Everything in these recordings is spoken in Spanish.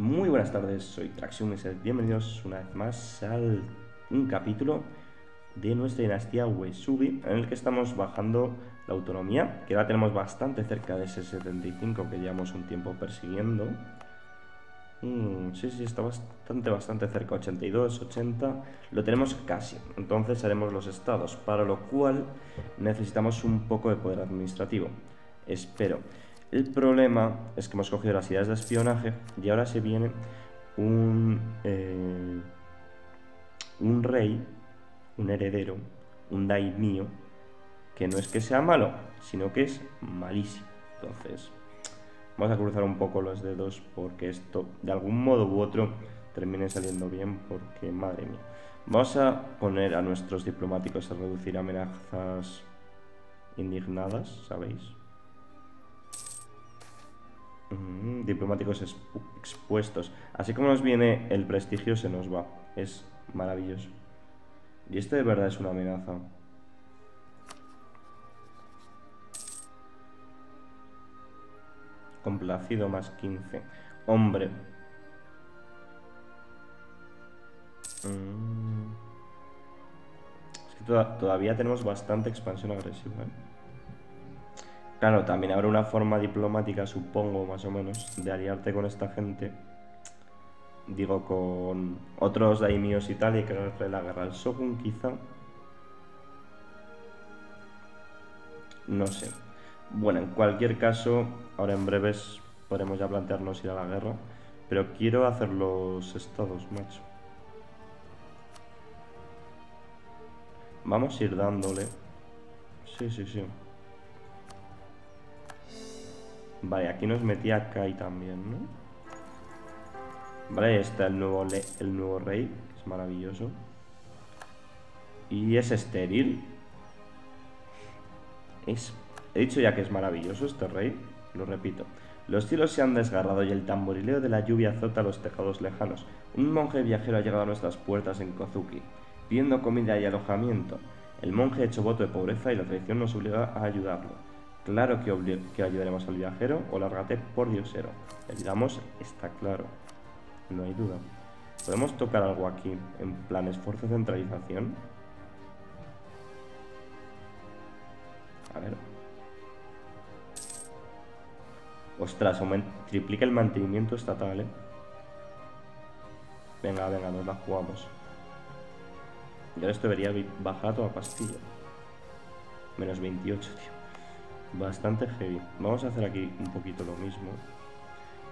Muy buenas tardes, soy Traxium bienvenidos una vez más al un capítulo de nuestra dinastía Uesugi en el que estamos bajando la autonomía, que la tenemos bastante cerca de ese 75 que llevamos un tiempo persiguiendo. Mm, sí, sí, está bastante, bastante cerca, 82, 80, lo tenemos casi. Entonces haremos los estados, para lo cual necesitamos un poco de poder administrativo. Espero. El problema es que hemos cogido las ideas de espionaje y ahora se viene un, eh, un rey, un heredero, un daimio, que no es que sea malo, sino que es malísimo. Entonces, vamos a cruzar un poco los dedos porque esto, de algún modo u otro, termine saliendo bien porque, madre mía. Vamos a poner a nuestros diplomáticos a reducir amenazas indignadas, ¿sabéis? Diplomáticos expuestos. Así como nos viene el prestigio, se nos va. Es maravilloso. Y este de verdad es una amenaza. Complacido más 15. Hombre. Mm. Es que todavía tenemos bastante expansión agresiva. ¿eh? Claro, también habrá una forma diplomática, supongo, más o menos, de aliarte con esta gente. Digo, con otros daimios y tal, y que la guerra al Shogun, quizá. No sé. Bueno, en cualquier caso, ahora en breves podremos ya plantearnos ir a la guerra. Pero quiero hacer los estados, macho. Vamos a ir dándole. Sí, sí, sí. Vale, aquí nos metía Kai también, ¿no? Vale, ahí está el nuevo, el nuevo rey, que es maravilloso. Y es estéril. Es, he dicho ya que es maravilloso este rey, lo repito. Los cielos se han desgarrado y el tamborileo de la lluvia azota los tejados lejanos. Un monje viajero ha llegado a nuestras puertas en Kozuki, pidiendo comida y alojamiento. El monje ha hecho voto de pobreza y la tradición nos obliga a ayudarlo. Claro que, ayudaremos al viajero o lárgate por diosero. Le ayudamos, está claro. No hay duda. ¿Podemos tocar algo aquí en plan esfuerzo centralización? A ver. Ostras, triplica el mantenimiento estatal, ¿eh? Venga, venga, nos la jugamos. Y ahora esto debería bajar a toda pastilla. Menos 28, tío. Bastante heavy. Vamos a hacer aquí un poquito lo mismo.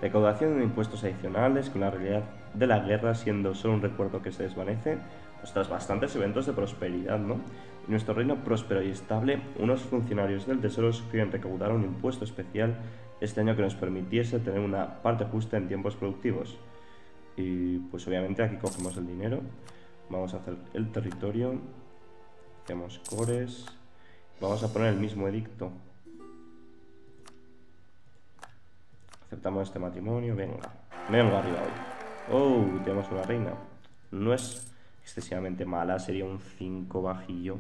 Recaudación de impuestos adicionales con la realidad de la guerra siendo solo un recuerdo que se desvanece. Ostras, bastantes eventos de prosperidad, ¿no? Y nuestro reino próspero y estable, unos funcionarios del Tesoro quieren recaudar un impuesto especial este año que nos permitiese tener una parte justa en tiempos productivos. Y pues obviamente aquí cogemos el dinero. Vamos a hacer el territorio. Hacemos cores. Vamos a poner el mismo edicto Aceptamos este matrimonio, venga. Venga arriba hoy. Oh, tenemos una reina. No es excesivamente mala, sería un 5 bajillo.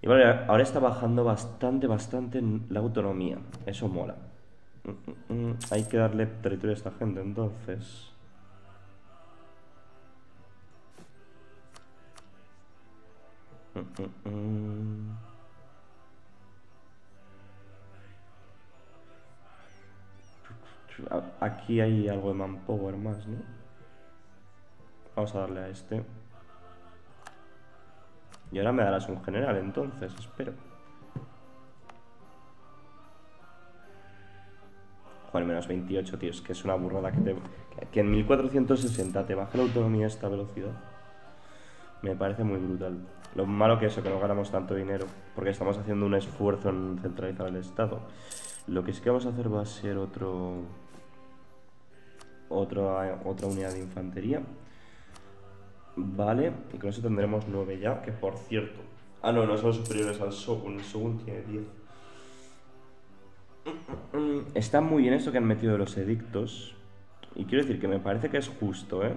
Y vale, ahora está bajando bastante, bastante la autonomía. Eso mola. Mm, mm, mm. Hay que darle territorio a esta gente, entonces... Aquí hay algo de manpower más, ¿no? Vamos a darle a este. Y ahora me darás un general, entonces, espero. Joder, menos 28, tío. Es que es una burrada que, te, que en 1460 te baje la autonomía a esta velocidad. Me parece muy brutal. Lo malo que es que no ganamos tanto dinero, porque estamos haciendo un esfuerzo en centralizar el Estado. Lo que sí que vamos a hacer va a ser otro otra, otra unidad de infantería. Vale, y con eso tendremos 9 ya, que por cierto... Ah, no, no son superiores al Shogun, el Shogun tiene 10. Está muy bien esto que han metido los edictos. Y quiero decir que me parece que es justo, ¿eh?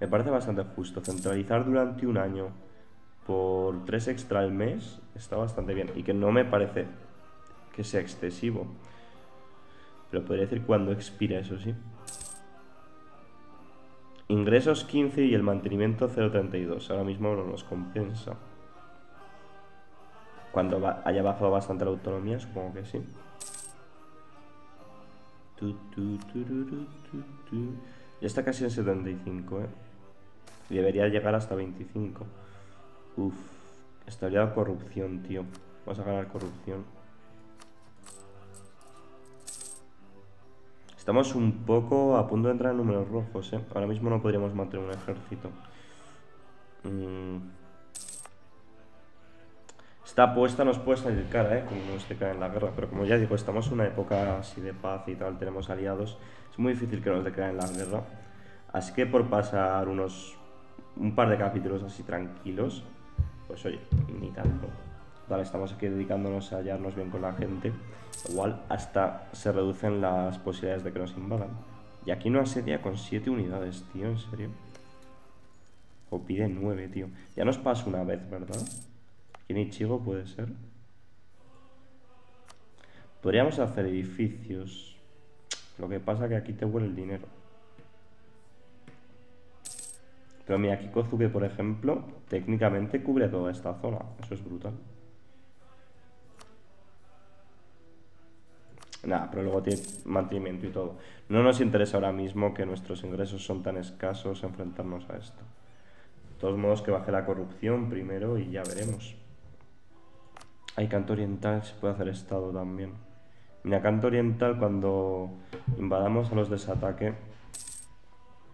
Me parece bastante justo. Centralizar durante un año por 3 extra al mes está bastante bien. Y que no me parece que sea excesivo. Pero podría decir cuando expira, eso sí. Ingresos 15 y el mantenimiento 0,32. Ahora mismo no nos compensa. Cuando haya bajado bastante la autonomía, supongo que sí. Ya está casi en 75, ¿eh? Debería llegar hasta 25. Uf, estabilidad corrupción, tío. Vamos a ganar corrupción. Estamos un poco a punto de entrar en números rojos, ¿eh? Ahora mismo no podríamos mantener un ejército. Mm. Esta apuesta nos puede salir cara, ¿eh? Como no esté en la guerra. Pero como ya digo, estamos en una época así de paz y tal, tenemos aliados. Es muy difícil que nos declaren la guerra. Así que por pasar unos... Un par de capítulos así tranquilos, pues oye, ni tanto. Vale, estamos aquí dedicándonos a hallarnos bien con la gente. Igual hasta se reducen las posibilidades de que nos invadan. Y aquí no asedia con 7 unidades, tío, en serio. O pide 9, tío. Ya nos pasa una vez, ¿verdad? Aquí en Ichigo puede ser. Podríamos hacer edificios. Lo que pasa que aquí te huele el dinero. Pero mira, aquí Kozuke, por ejemplo, técnicamente cubre toda esta zona. Eso es brutal. Nada, pero luego tiene mantenimiento y todo. No nos interesa ahora mismo que nuestros ingresos son tan escasos enfrentarnos a esto. De todos modos que baje la corrupción primero y ya veremos. Hay canto oriental, se puede hacer estado también. Mira, canto oriental cuando invadamos a los de desataque,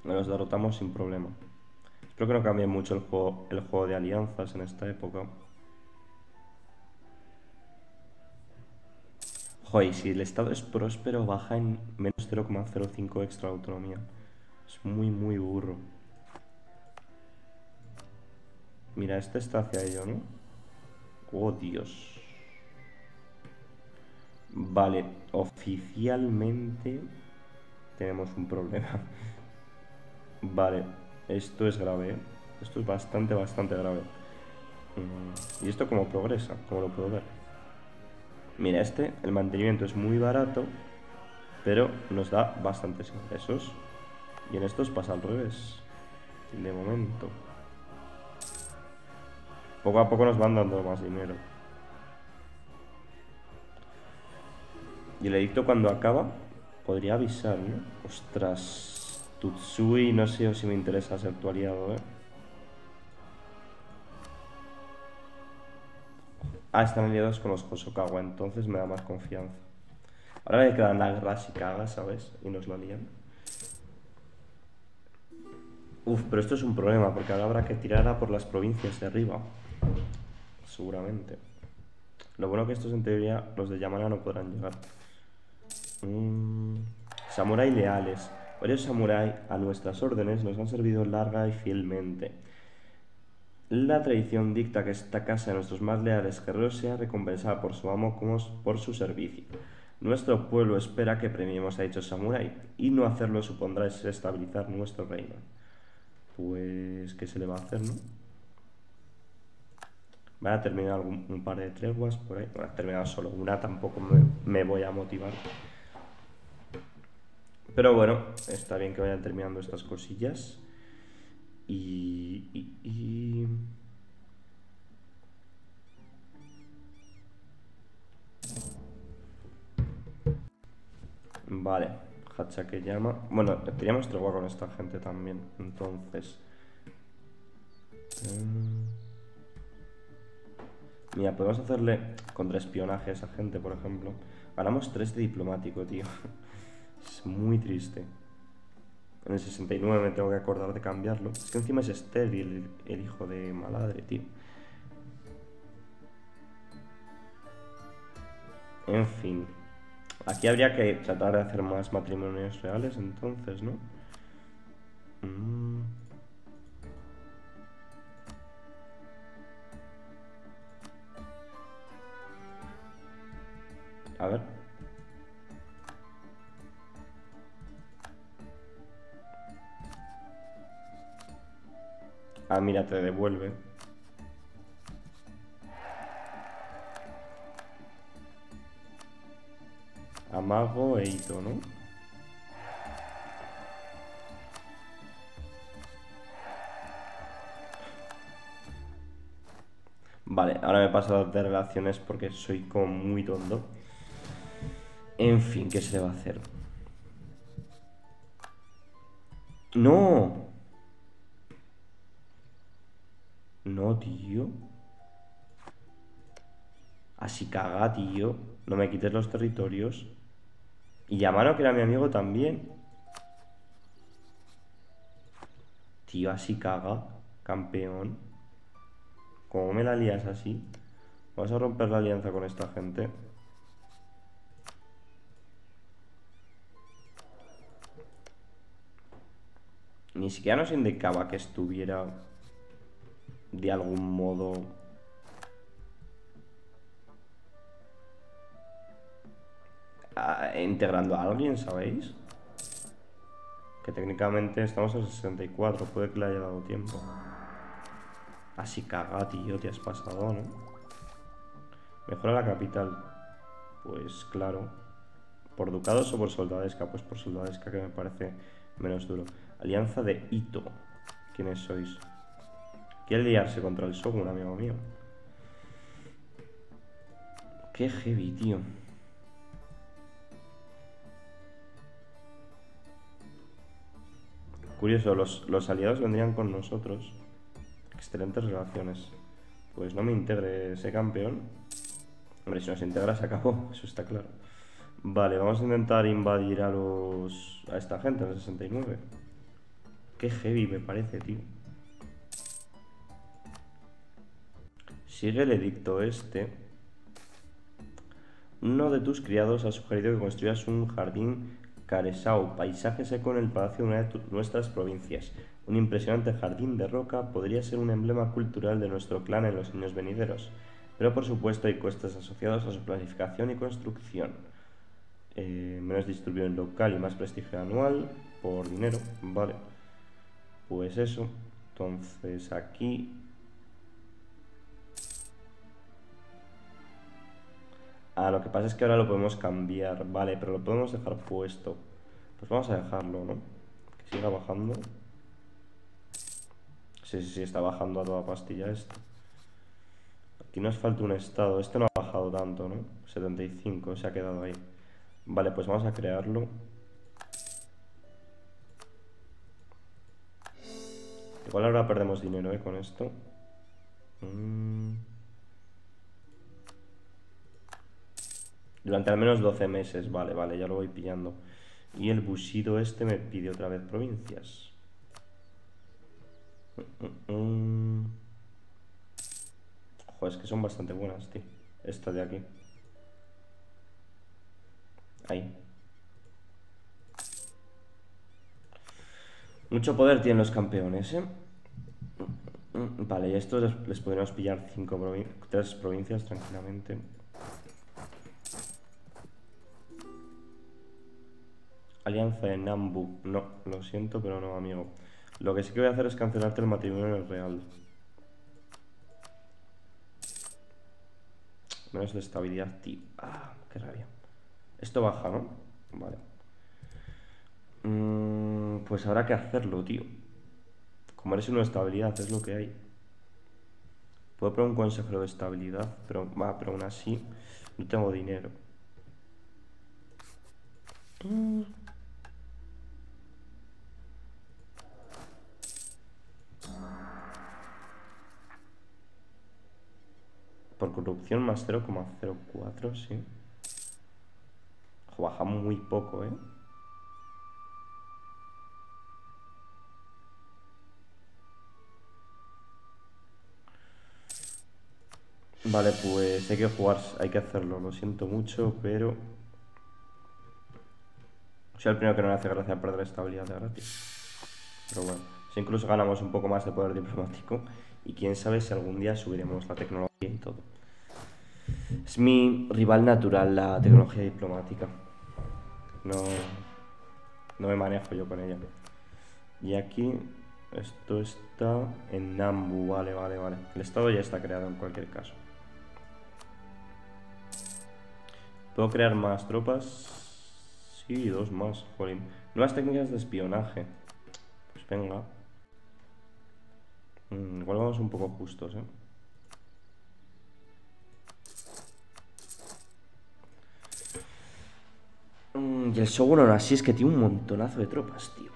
los derrotamos sin problema. Espero que no cambie mucho el juego, el juego de alianzas en esta época. Joder, si el estado es próspero, baja en menos 0,05 extra autonomía. Es muy, muy burro. Mira, este está hacia ello, ¿no? Oh, Dios. Vale, oficialmente tenemos un problema. Vale, esto es grave, ¿eh? Esto es bastante, bastante grave. Mm, ¿Y esto cómo progresa? ¿Cómo lo puedo ver? Mira, este, el mantenimiento es muy barato, pero nos da bastantes ingresos. Y en estos pasa al revés, de momento. Poco a poco nos van dando más dinero. Y el edicto cuando acaba, podría avisar, ¿no? Ostras, Tutsui, no sé si me interesa ser tu aliado, ¿eh? Ah, están aliados con los Hosokawa, entonces me da más confianza. Ahora le quedan la guerra caga, ¿sabes? Y nos lo lían. Uf, pero esto es un problema, porque ahora habrá que tirar a por las provincias de arriba. Seguramente. Lo bueno que estos en teoría, los de Yamana no podrán llegar. Mm, samurai leales. Varios samurai a nuestras órdenes nos han servido larga y fielmente. La tradición dicta que esta casa de nuestros más leales guerreros sea recompensada por su amo como por su servicio. Nuestro pueblo espera que premiemos a dicho samurái y no hacerlo supondrá desestabilizar nuestro reino. Pues, ¿qué se le va a hacer, no? Voy a terminar un par de treguas por ahí. Bueno, he terminado solo una, tampoco me voy a motivar. Pero bueno, está bien que vayan terminando estas cosillas. Y, Vale, Hacha que llama. Bueno, teníamos tregua con esta gente también. Entonces. Eh, mira, podemos hacerle contraespionaje a esa gente, por ejemplo. Ganamos 3 de diplomático, tío. Es muy triste. En el 69 me tengo que acordar de cambiarlo. Es que encima es estéril el, hijo de maladre, tío. En fin. Aquí habría que tratar de hacer más matrimonios reales entonces, ¿no? Mm. A ver. Ah, mira, te devuelve. Amago e Ito, ¿no? Vale, ahora me paso a de relaciones porque soy como muy tonto. En fin, ¿qué se le va a hacer? ¡No! Tío. Así caga, tío. No me quites los territorios. Y Yamano, que era mi amigo también. Tío, así caga. Campeón. ¿Cómo me la lías así? Vamos a romper la alianza con esta gente. Ni siquiera nos indicaba que estuviera de algún modo integrando a alguien, ¿sabéis? Que técnicamente estamos en 64, puede que le haya dado tiempo. Así caga, tío, te has pasado, ¿no? Mejora la capital. Pues claro. ¿Por ducados o por soldadesca? Pues por soldadesca, que me parece menos duro. Alianza de Ito. ¿Quiénes sois? Quiere liarse contra el Shogun, amigo mío. Qué heavy, tío. Curioso, los, aliados vendrían con nosotros. Excelentes relaciones. Pues no me integre ese campeón. Hombre, si nos integra se acabó, eso está claro. Vale, vamos a intentar invadir a los... a esta gente en el 69. Qué heavy me parece, tío. Sigue el edicto este. Uno de tus criados ha sugerido que construyas un jardín Caresau, paisaje seco en el palacio de una de nuestras provincias. Un impresionante jardín de roca podría ser un emblema cultural de nuestro clan en los años venideros, pero por supuesto hay costes asociados a su planificación y construcción. Eh, menos distribución local y más prestigio anual por dinero, vale. Pues eso, entonces aquí Ah, lo que pasa es que ahora lo podemos cambiar. Vale, pero lo podemos dejar puesto. Pues vamos a dejarlo, ¿no? Que siga bajando. Sí, sí, sí, está bajando a toda pastilla esto. Aquí nos falta un estado. Este no ha bajado tanto, ¿no? 75, se ha quedado ahí. Vale, pues vamos a crearlo. Igual ahora perdemos dinero, ¿eh? Con esto. Mmm... Durante al menos 12 meses, vale, vale, ya lo voy pillando. Y el busido este me pide otra vez provincias. Joder, es que son bastante buenas, tío. Esta de aquí. Ahí. Mucho poder tienen los campeones, ¿eh? Vale, y estos les, les podríamos pillar cinco tres provincias tranquilamente. Alianza de Nambu. No, lo siento, pero no, amigo. Lo que sí que voy a hacer es cancelarte el matrimonio real. Menos de estabilidad, tío. Ah, qué rabia. Esto baja, ¿no? Vale. Mm, pues habrá que hacerlo, tío. Como eres una estabilidad, es lo que hay. Puedo poner un consejero de estabilidad, pero va, pero aún así no tengo dinero. Mm. Más 0,04, sí. baja muy poco, ¿eh? Vale, pues hay que jugar, hay que hacerlo, lo siento mucho, pero... Soy el primero que no le hace gracia perder estabilidad de gratis. Pero bueno, si incluso ganamos un poco más de poder diplomático, y quién sabe si algún día subiremos la tecnología y todo. Es mi rival natural la tecnología diplomática. No, no me manejo yo con ella. Y aquí, esto está en Nambu, vale, vale, vale. El estado ya está creado en cualquier caso. ¿Puedo crear más tropas? Sí, dos más, jolín. Nuevas técnicas de espionaje. Pues venga. Mm, igual vamos un poco justos, ¿eh? El Shogun así es que tiene un montonazo de tropas, tío.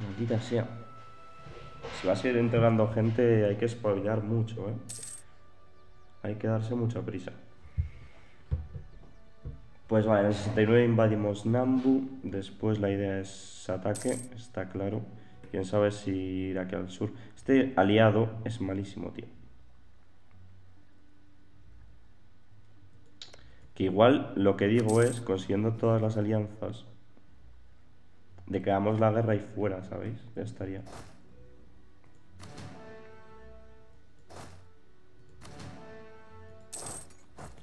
Maldita sea. Si vas a ir entregando gente hay que spoilear mucho, ¿eh? Hay que darse mucha prisa. Pues vale, en el 69 invadimos Nambu. Después la idea es ataque, está claro. Quién sabe si ir aquí al sur. Este aliado es malísimo, tío. Que igual lo que digo es, consiguiendo todas las alianzas, de que hagamos la guerra ahí fuera, ¿sabéis? Ya estaría.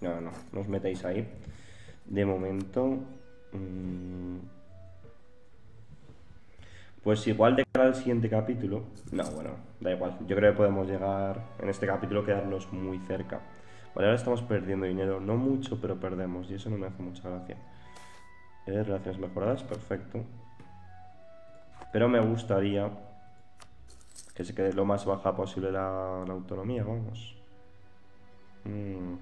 No, no, no os metéis ahí. De momento... Mmm, pues igual de cara al siguiente capítulo... No, bueno, da igual. Yo creo que podemos llegar en este capítulo quedarnos muy cerca. Vale, ahora estamos perdiendo dinero. No mucho, pero perdemos. Y eso no me hace mucha gracia. Eh, relaciones mejoradas, perfecto. Pero me gustaría que se quede lo más baja posible la, autonomía, vamos. Mm.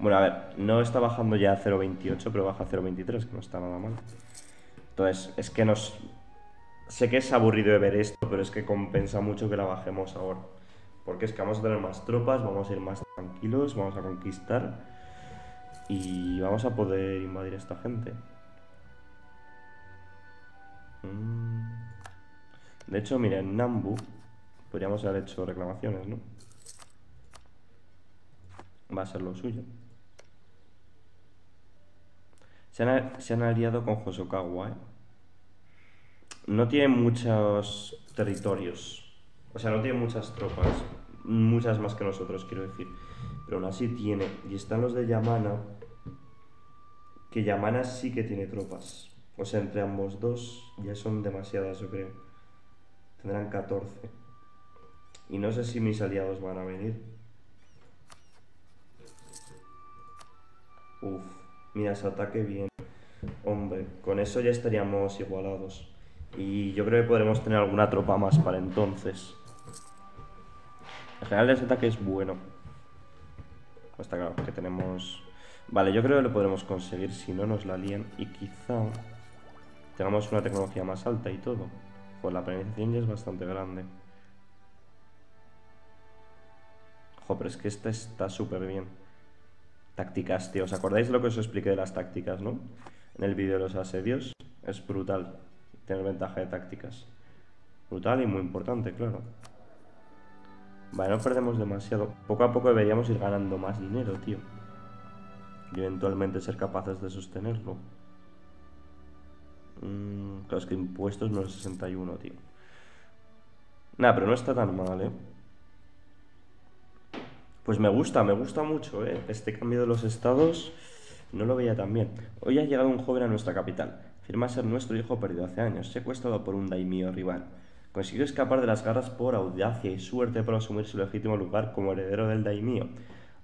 Bueno, a ver, no está bajando ya a 0.28, pero baja a 0.23, que no está nada mal. Entonces, es que nos... Sé que es aburrido de ver esto, pero es que compensa mucho que la bajemos ahora. Porque es que vamos a tener más tropas, vamos a ir más tranquilos, vamos a conquistar y vamos a poder invadir a esta gente. Mm. De hecho, mira, en Nambu podríamos haber hecho reclamaciones, ¿no? Va a ser lo suyo. Se han, aliado con Hosokawa, ¿eh? No tiene muchos territorios. O sea, no tiene muchas tropas. Muchas más que nosotros, quiero decir. Pero aún así tiene. Y están los de Yamana. Que Yamana sí que tiene tropas. O sea, entre ambos dos ya son demasiadas, yo creo. Tendrán 14. Y no sé si mis aliados van a venir. Uf, mira, ese ataque bien. Hombre, con eso ya estaríamos igualados. Y yo creo que podremos tener alguna tropa más para entonces. En general ese ataque es bueno. Está claro que tenemos... Vale, yo creo que lo podremos conseguir si no nos la lían. Y quizá tengamos una tecnología más alta y todo. Pues la penetración ya es bastante grande. Ojo, pero es que esta está súper bien. Tácticas, tío. ¿Os acordáis de lo que os expliqué de las tácticas, no? en el vídeo de los asedios, es brutal tener ventaja de tácticas. Brutal y muy importante, claro. Vale, no perdemos demasiado. Poco a poco deberíamos ir ganando más dinero, tío. Y eventualmente ser capaces de sostenerlo. Mm, claro, es que impuestos no es 61, tío. Nada, pero no está tan mal, ¿eh? Pues me gusta, me gusta mucho, ¿eh? Este cambio de los estados no lo veía tan bien. Hoy ha llegado un joven a nuestra capital. Firma ser nuestro hijo perdido hace años, secuestrado por un daimio rival. Consiguió escapar de las garras por audacia y suerte para asumir su legítimo lugar como heredero del daimio.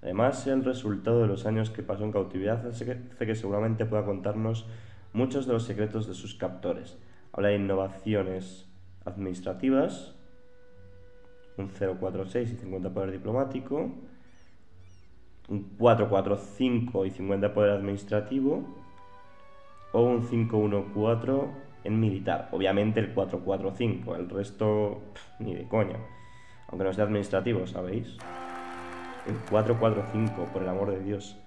Además, el resultado de los años que pasó en cautividad hace que, seguramente pueda contarnos muchos de los secretos de sus captores. Habla de innovaciones administrativas, un 046 y 50 poder diplomático, un 4-4-5 y 50 poder administrativo o un 5-1-4 en militar. Obviamente el 4-4-5, el resto ni de coña. Aunque no sea administrativo, ¿sabéis? El 4-4-5, por el amor de Dios.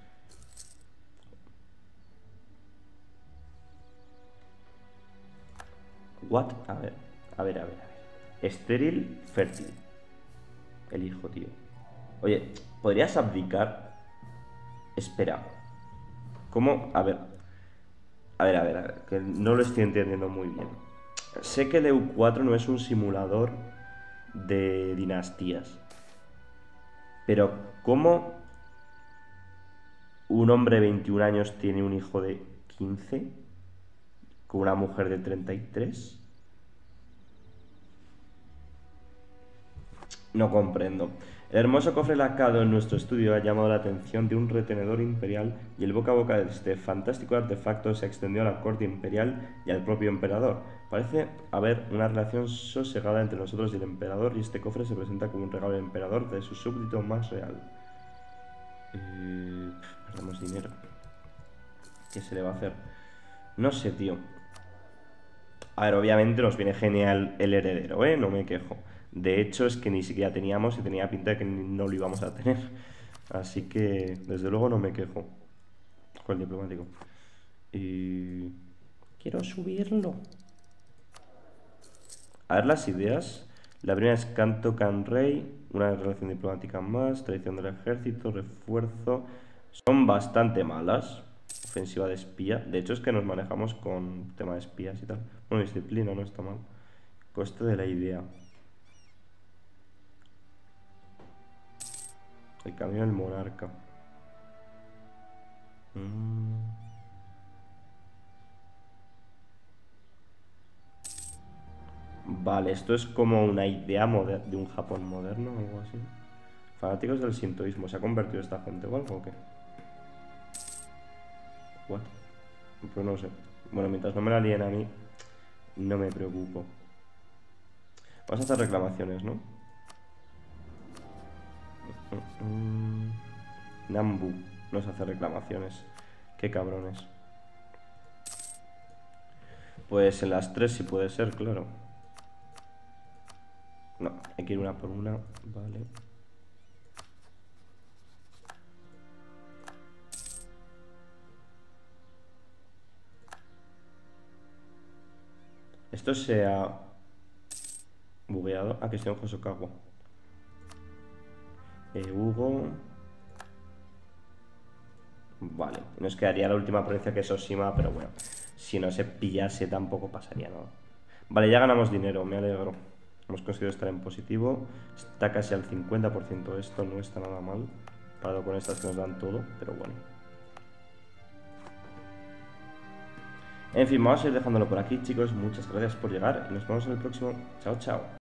What? A ver, a ver, a ver, a ver. Estéril, fértil. El hijo, tío. Oye, ¿podrías abdicar Espera. ¿Cómo? A ver. A ver, a ver, a ver, que no lo estoy entendiendo muy bien. Sé que el EU4 no es un simulador de dinastías. Pero, ¿cómo un hombre de 21 años tiene un hijo de 15 con una mujer de 33? No comprendo. El hermoso cofre lacado en nuestro estudio ha llamado la atención de un retenedor imperial y el boca a boca de este fantástico artefacto se extendió a la corte imperial y al propio emperador. Parece haber una relación sosegada entre nosotros y el emperador y este cofre se presenta como un regalo del emperador de su súbdito más real. Eh, perdemos dinero. ¿Qué se le va a hacer? No sé, tío. A ver, obviamente nos viene genial el heredero, ¿eh? No me quejo. De hecho, es que ni siquiera teníamos y tenía pinta de que no lo íbamos a tener. Así que, desde luego, no me quejo. Con el diplomático. Y... Quiero subirlo. A ver las ideas. La primera es Canto Can Rey, una relación diplomática más, tradición del ejército, refuerzo. Son bastante malas. Ofensiva de espía. De hecho, es que nos manejamos con tema de espías y tal. Bueno, disciplina no está mal. Coste de la idea. El camino del monarca. Mm. Vale, esto es como una idea de un Japón moderno o algo así. Fanáticos del sintoísmo. ¿Se ha convertido esta gente o algo o qué? What? Pues no sé. Bueno, mientras no me la líen a mí, no me preocupo. Vamos a hacer reclamaciones, ¿no? Nambu nos hace reclamaciones. Qué cabrones. Pues en las tres sí puede ser, claro. No, hay que ir una por una. Vale. Esto se ha bugueado. Ah, que estoy en. Eh, Hugo. Vale, nos quedaría la última provincia que es Oshima, pero bueno, si no se pillase tampoco pasaría nada. Vale, ya ganamos dinero, me alegro. Hemos conseguido estar en positivo. Está casi al 50% esto, no está nada mal. Parado con estas que nos dan todo, pero bueno. En fin, vamos a ir dejándolo por aquí, chicos. Muchas gracias por llegar y nos vemos en el próximo. Chao, chao.